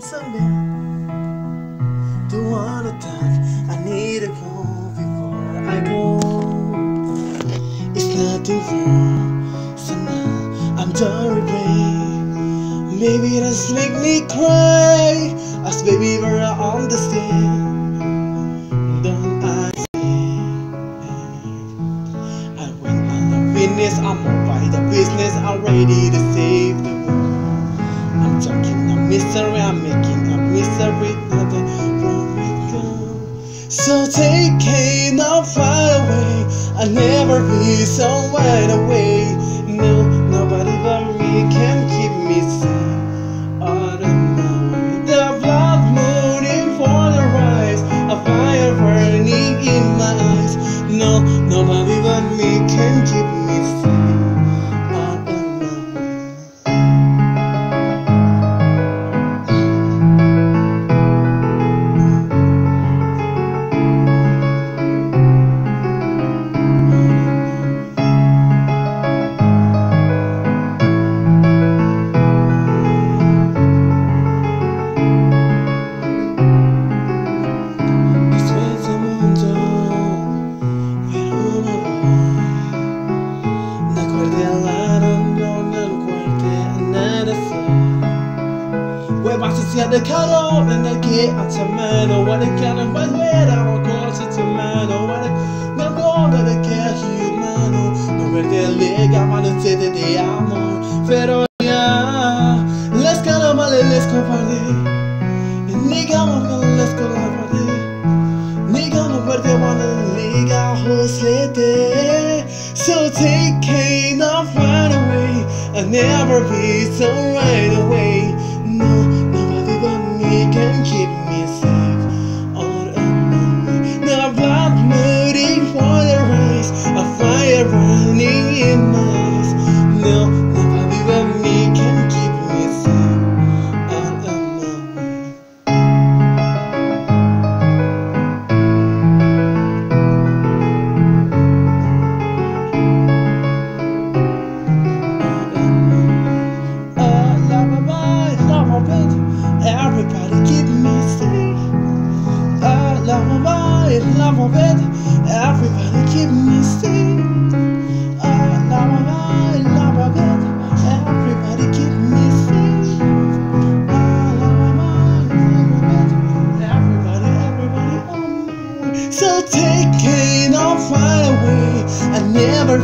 Sunday. Don't wanna talk, I need a go before I go. It's not nothing for so now I'm done pain. Maybe that's make me cry. As baby, we're on the stand. Don't I say? I went on the witness, I'm on by the business, I'm ready to save the world. I'm talking misery, I'm making a misery, wrong with go. So take care, not far away. I'll never be so wide away. No, Hacia de calor, en el que hace mano, what it can and what where I'm a course it's a mano, what it no go de que es humano, no verde lega, mano sede de amor, pero ya, les calamales les comparé, digamos que les comparé. Nigga, no where they wanna nigga who's there. So take care, not run away. I'll never be so Me can keep me. Uh, love love. Everybody keep me safe. Uh, love of mine, love of it. Everybody keep me safe. Care, not far away. I never